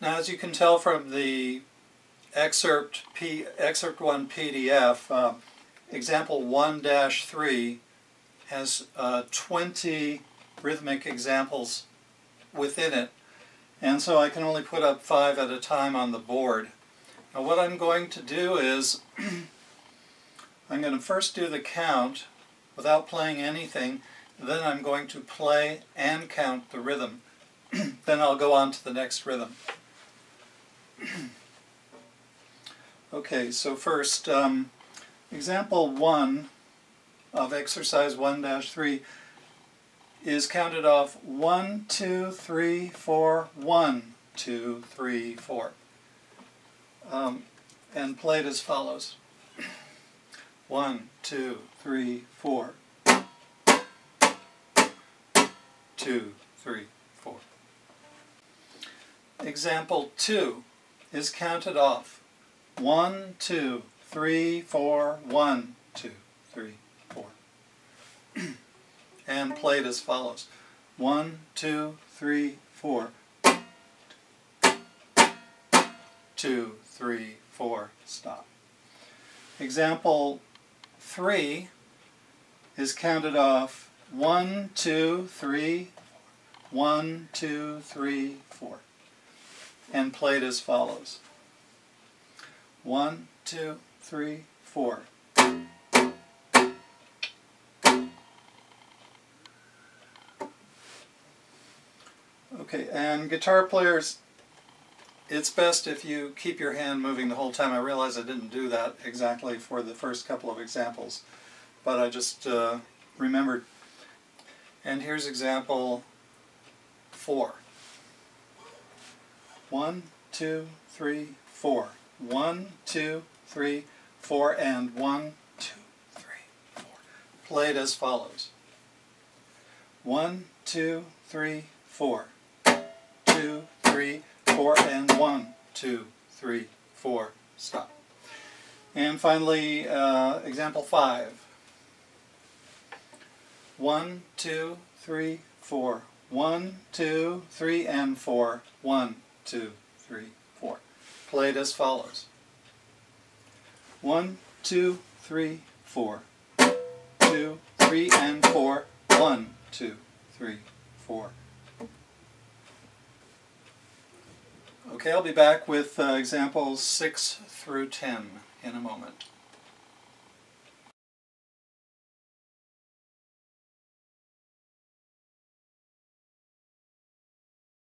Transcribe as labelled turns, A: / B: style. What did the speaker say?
A: Now, as you can tell from the excerpt P, excerpt one PDF, uh, example 1-3 has uh, 20 rhythmic examples within it, and so I can only put up five at a time on the board. Now, what I'm going to do is I'm going to first do the count without playing anything, then I'm going to play and count the rhythm. then I'll go on to the next rhythm. okay, so first, um, example 1 of exercise 1-3 is counted off 1, 2, 3, 4, 1, 2, 3, 4. Um, and played as follows. 1, 2, 3, 4. 2, 3, 4. Example 2 is counted off. 1, 2, 3, 4, 1, 2, 3, 4. and played as follows. 1, 2, 3, 4. 2, 3, 4, stop. Example 3 is counted off 1, 2, 3, 1, 2, 3, 4 and played as follows. One, two, three, four. Okay, and guitar players, it's best if you keep your hand moving the whole time. I realize I didn't do that exactly for the first couple of examples, but I just uh, remembered. And here's example four. One, two, three, four. One, two, three, four, and one, two, three, four. Played as follows. One, two, three, four. Two, three, four, and one, two, three, four. Stop. And finally, uh, example five. One, two, three, four. One, two, three, and four. One, two, three, four. Played as follows. One, two, three, four. Two, three, and four. One, two, three, four. Okay, I'll be back with uh, examples 6 through 10 in a moment.